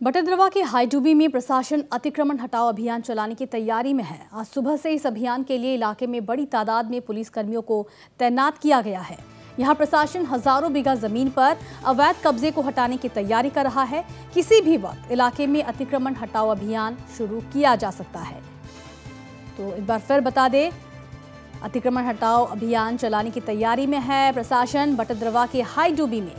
बटद्रवा के हाईडूबी में प्रशासन अतिक्रमण हटाओ अभियान चलाने की तैयारी में है। आज सुबह से इस अभियान के लिए इलाके में बड़ी तादाद में पुलिस कर्मियों को तैनात किया गया है। यहाँ प्रशासन हज़ारों बीघा ज़मीन पर अवैध कब्जे को हटाने की तैयारी कर रहा है। किसी भी वक्त इलाके में अतिक्रमण हटाओ अभियान शुरू किया जा सकता है। तो एक बार फिर बता दें, अतिक्रमण हटाओ अभियान चलाने की तैयारी में है। प्रशासन बटद्रवा के हाई डूबी में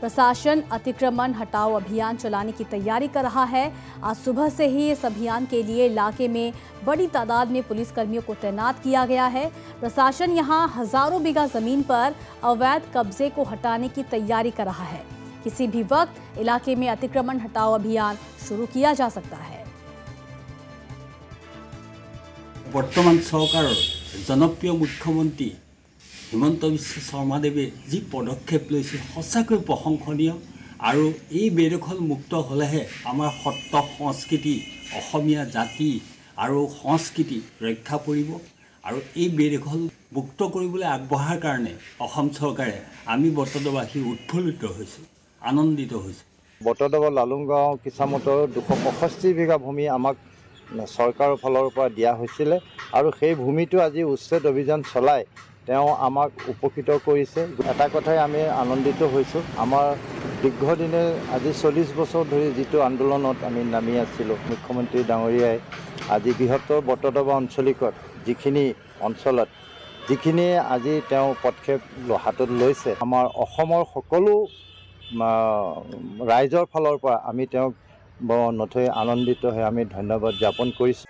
प्रशासन अतिक्रमण हटाओ अभियान चलाने की तैयारी कर रहा है। आज सुबह से ही इस अभियान के लिए इलाके में बड़ी तादाद में पुलिस कर्मियों को तैनात किया गया है। प्रशासन यहाँ हज़ारों बीघा ज़मीन पर अवैध कब्जे को हटाने की तैयारी कर रहा है। किसी भी वक्त इलाके में अतिक्रमण हटाओ अभियान शुरू किया जा सकता है। बर्तमान सरकार जनप्रिय मुख्यमंत्री হিমন্ত বিশ্ব শৰ্মাদেৱে যি পদক্ষেপ লৈছে সঁচাকৈ প্ৰশংসনীয়। আৰু এই বেদখল মুক্ত হ'লেহে আমাৰ সত্ৰ সংস্কৃতি অসমীয়া জাতি আৰু সংস্কৃতি ৰক্ষা পৰিব। আৰু এই বেদখল মুক্ত কৰিবলৈ আগবঢ়াৰ কাৰণে অসম চৰকাৰে আমি বট্টদবাসী উৎফুল্লিত হৈছোঁ আনন্দিত হৈছোঁ। বটদ্ৰৱ লালুংগাঁও কিচামতৰ দুশ পঁয়ষষ্ঠি বিঘা ভূমি আমাক চৰকাৰৰ ফালৰ পৰা দিয়া হৈছিলে। আৰু সেই ভূমিটো আজি উচ্ছেদ অভিযান চলাই তেওঁ আমাক উপকৃত কৰিছে। এটা কথাই আমি আনন্দিত হৈছোঁ। আমাৰ দীৰ্ঘদিনে আজি চল্লিছ বছৰ ধৰি যিটো আন্দোলনত আমি নামি আছিলোঁ মুখ্যমন্ত্ৰী ডাঙৰীয়াই আজি বৃহত্তৰ বটদ্ৰৱ আঞ্চলিকত যিখিনি অঞ্চলত যিখিনি আজি তেওঁ পদক্ষেপ হাতত লৈছে আমাৰ অসমৰ সকলো ৰাইজৰ ফালৰ পৰা আমি তেওঁক বৰ নথৈ আনন্দিত হৈ আমি ধন্যবাদ জ্ঞাপন কৰিছোঁ।